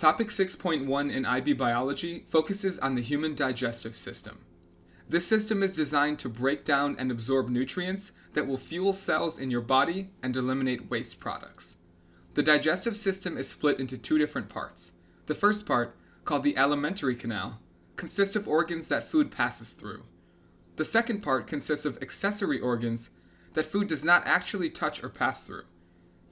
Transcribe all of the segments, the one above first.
Topic 6.1 in IB Biology focuses on the human digestive system. This system is designed to break down and absorb nutrients that will fuel cells in your body and eliminate waste products. The digestive system is split into two different parts. The first part, called the alimentary canal, consists of organs that food passes through. The second part consists of accessory organs that food does not actually touch or pass through.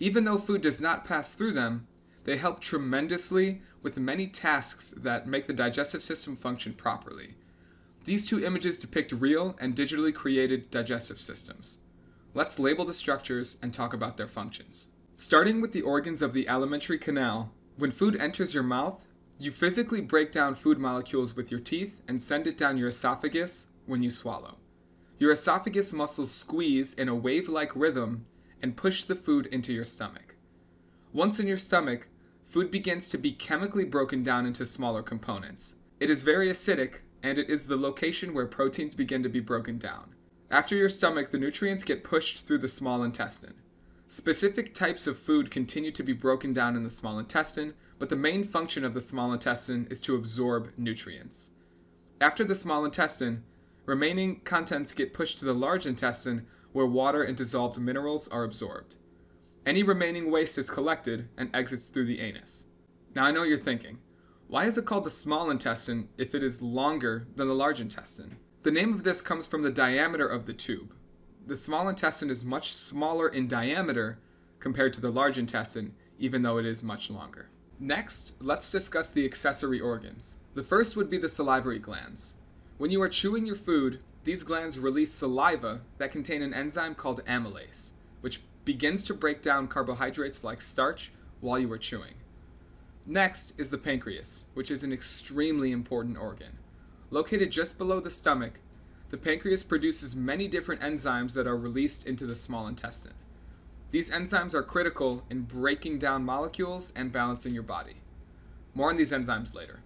Even though food does not pass through them, they help tremendously with many tasks that make the digestive system function properly. These two images depict real and digitally created digestive systems. Let's label the structures and talk about their functions. Starting with the organs of the alimentary canal, when food enters your mouth, you physically break down food molecules with your teeth and send it down your esophagus when you swallow. Your esophagus muscles squeeze in a wave like rhythm and push the food into your stomach. Once in your stomach, food begins to be chemically broken down into smaller components. It is very acidic, and it is the location where proteins begin to be broken down. After your stomach, the nutrients get pushed through the small intestine. Specific types of food continue to be broken down in the small intestine, but the main function of the small intestine is to absorb nutrients. After the small intestine, remaining contents get pushed to the large intestine where water and dissolved minerals are absorbed. Any remaining waste is collected and exits through the anus. Now I know you're thinking, why is it called the small intestine if it is longer than the large intestine? The name of this comes from the diameter of the tube. The small intestine is much smaller in diameter compared to the large intestine, even though it is much longer. Next, let's discuss the accessory organs. The first would be the salivary glands. When you are chewing your food, these glands release saliva that contain an enzyme called amylase, begins to break down carbohydrates like starch while you are chewing. Next is the pancreas, which is an extremely important organ. Located just below the stomach, the pancreas produces many different enzymes that are released into the small intestine. These enzymes are critical in breaking down molecules and balancing your body. More on these enzymes later.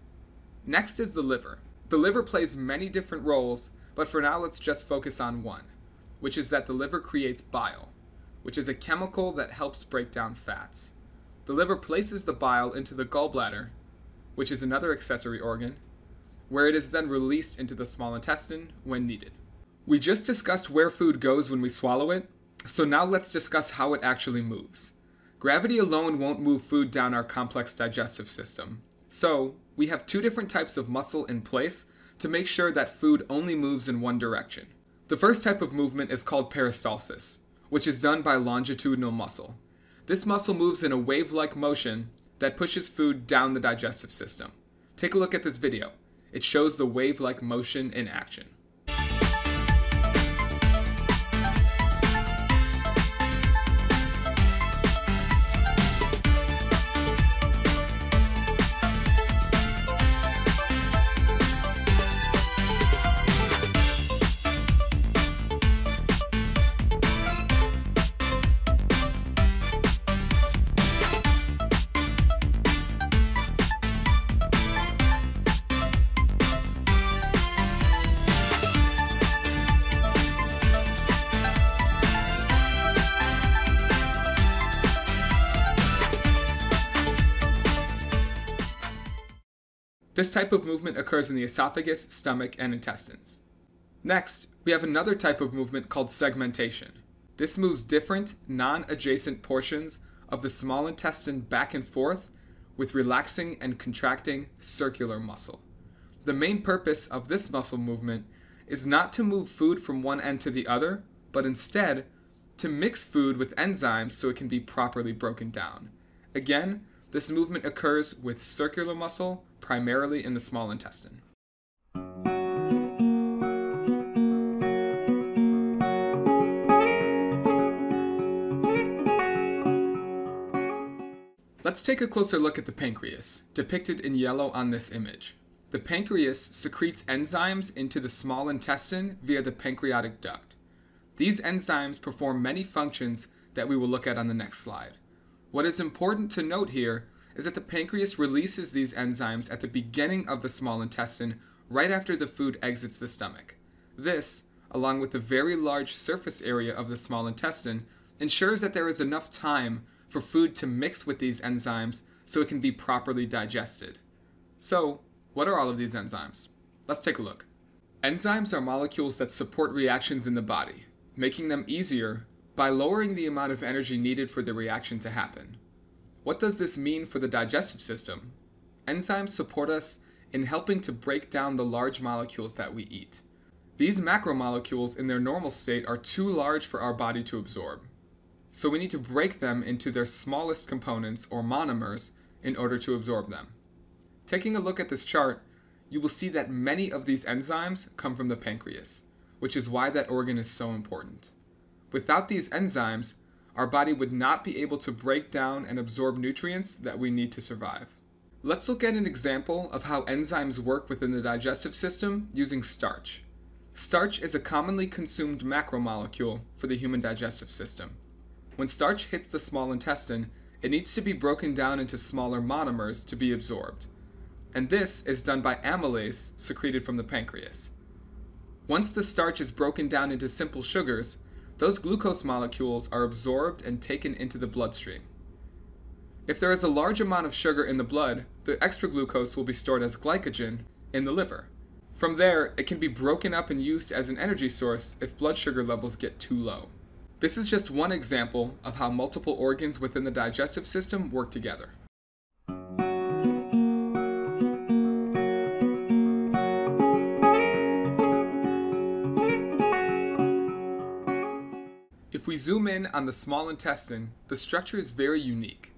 Next is the liver. The liver plays many different roles, but for now let's just focus on one, which is that the liver creates bile, which is a chemical that helps break down fats. The liver places the bile into the gallbladder, which is another accessory organ, where it is then released into the small intestine when needed. We just discussed where food goes when we swallow it, so now let's discuss how it actually moves. Gravity alone won't move food down our complex digestive system. So, we have two different types of muscle in place to make sure that food only moves in one direction. The first type of movement is called peristalsis, which is done by longitudinal muscle. This muscle moves in a wave-like motion that pushes food down the digestive system. Take a look at this video. It shows the wave-like motion in action. This type of movement occurs in the esophagus, stomach, and intestines. Next, we have another type of movement called segmentation. This moves different, non-adjacent portions of the small intestine back and forth with relaxing and contracting circular muscle. The main purpose of this muscle movement is not to move food from one end to the other, but instead to mix food with enzymes so it can be properly broken down. Again, this movement occurs with circular muscle, primarily in the small intestine. Let's take a closer look at the pancreas, depicted in yellow on this image. The pancreas secretes enzymes into the small intestine via the pancreatic duct. These enzymes perform many functions that we will look at on the next slide. What is important to note here is that the pancreas releases these enzymes at the beginning of the small intestine right after the food exits the stomach. This, along with the very large surface area of the small intestine, ensures that there is enough time for food to mix with these enzymes so it can be properly digested. So, what are all of these enzymes? Let's take a look. Enzymes are molecules that support reactions in the body, making them easier by lowering the amount of energy needed for the reaction to happen. What does this mean for the digestive system? Enzymes support us in helping to break down the large molecules that we eat. These macromolecules in their normal state are too large for our body to absorb. So we need to break them into their smallest components, or monomers, in order to absorb them. Taking a look at this chart, you will see that many of these enzymes come from the pancreas, which is why that organ is so important. Without these enzymes, our body would not be able to break down and absorb nutrients that we need to survive. Let's look at an example of how enzymes work within the digestive system using starch. Starch is a commonly consumed macromolecule for the human digestive system. When starch hits the small intestine, it needs to be broken down into smaller monomers to be absorbed. And this is done by amylase secreted from the pancreas. Once the starch is broken down into simple sugars, those glucose molecules are absorbed and taken into the bloodstream. If there is a large amount of sugar in the blood, the extra glucose will be stored as glycogen in the liver. From there, it can be broken up and used as an energy source if blood sugar levels get too low. This is just one example of how multiple organs within the digestive system work together. We zoom in on the small intestine, the structure is very unique.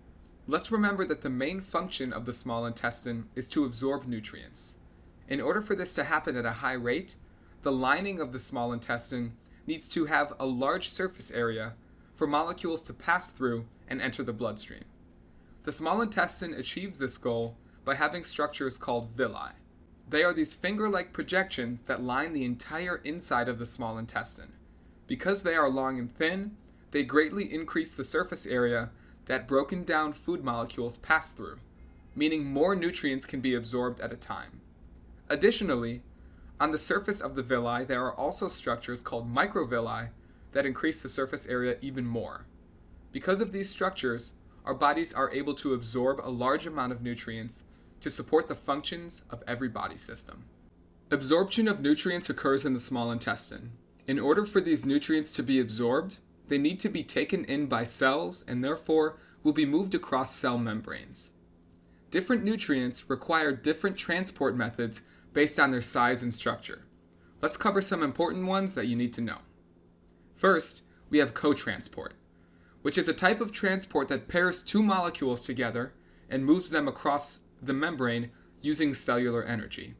Let's remember that the main function of the small intestine is to absorb nutrients. In order for this to happen at a high rate, the lining of the small intestine needs to have a large surface area for molecules to pass through and enter the bloodstream. The small intestine achieves this goal by having structures called villi. They are these finger-like projections that line the entire inside of the small intestine. Because they are long and thin, they greatly increase the surface area that broken down food molecules pass through, meaning more nutrients can be absorbed at a time. Additionally, on the surface of the villi, there are also structures called microvilli that increase the surface area even more. Because of these structures, our bodies are able to absorb a large amount of nutrients to support the functions of every body system. Absorption of nutrients occurs in the small intestine. In order for these nutrients to be absorbed, they need to be taken in by cells and therefore will be moved across cell membranes. Different nutrients require different transport methods based on their size and structure. Let's cover some important ones that you need to know. First, we have cotransport, which is a type of transport that pairs two molecules together and moves them across the membrane using cellular energy.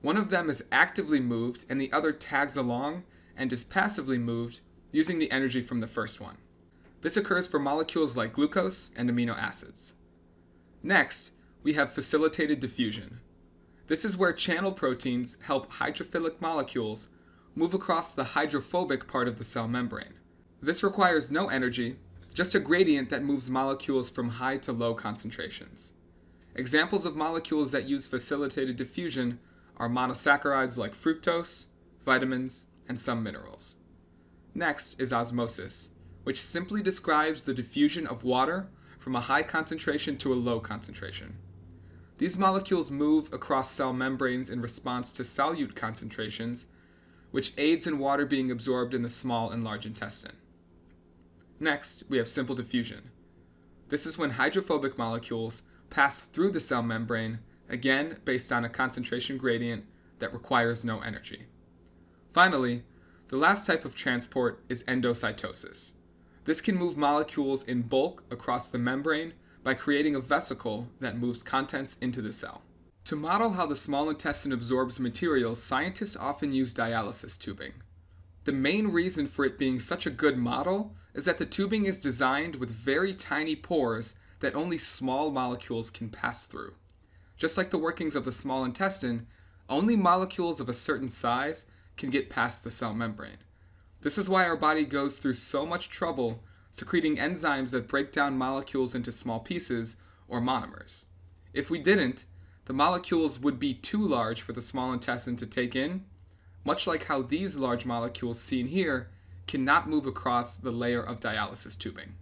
One of them is actively moved and the other tags along and is passively moved using the energy from the first one. This occurs for molecules like glucose and amino acids. Next, we have facilitated diffusion. This is where channel proteins help hydrophilic molecules move across the hydrophobic part of the cell membrane. This requires no energy, just a gradient that moves molecules from high to low concentrations. Examples of molecules that use facilitated diffusion are monosaccharides like fructose, vitamins, and some minerals. Next is osmosis, which simply describes the diffusion of water from a high concentration to a low concentration. These molecules move across cell membranes in response to solute concentrations, which aids in water being absorbed in the small and large intestine. Next, we have simple diffusion. This is when hydrophobic molecules pass through the cell membrane, again based on a concentration gradient that requires no energy. Finally, the last type of transport is endocytosis. This can move molecules in bulk across the membrane by creating a vesicle that moves contents into the cell. To model how the small intestine absorbs materials, scientists often use dialysis tubing. The main reason for it being such a good model is that the tubing is designed with very tiny pores that only small molecules can pass through. Just like the workings of the small intestine, only molecules of a certain size can get past the cell membrane. This is why our body goes through so much trouble secreting enzymes that break down molecules into small pieces, or monomers. If we didn't, the molecules would be too large for the small intestine to take in, much like how these large molecules seen here cannot move across the layer of dialysis tubing.